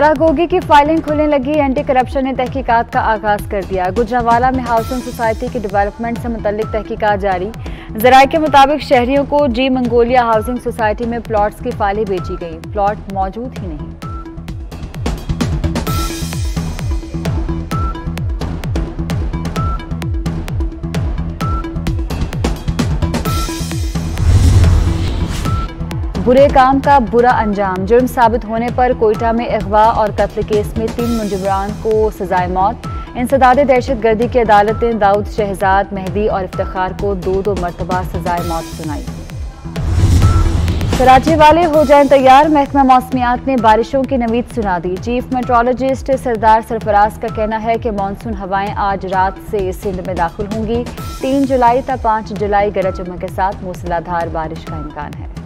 फरागोगी की फाइलिंग खुलने लगी एंटी करप्शन ने तहकीकात का आगाज़ कर दिया। गुजरावाला में हाउसिंग सोसाइटी की डेवलपमेंट से मुतलिक तहकीकात जारी। जराये के मुताबिक शहरियों को जी मंगोलिया हाउसिंग सोसाइटी में प्लॉट्स की फाइलें बेची गई। प्लॉट मौजूद ही नहीं। बुरे काम का बुरा अंजाम। जुर्म साबित होने पर कोयटा में अगवा और कत्ल केस में तीन मुजरान को सजाए मौत। इंसदाद दहशत गर्दी की अदालत ने दाऊद शहजाद, मेहदी और इफ्तार को दो दो मरतबा सजाए मौत सुनाई। कराची वाले हो जाएँ तैयार। महकमा मौसमियात ने बारिशों की नवीद सुना दी। चीफ मेट्रोलॉजिस्ट सरदार सरफराज का कहना है कि मानसून हवाएँ आज रात से सिंध में दाखिल होंगी। तीन जुलाई तक पाँच जुलाई गरज चमक के साथ मूसलाधार बारिश का इम्कान है।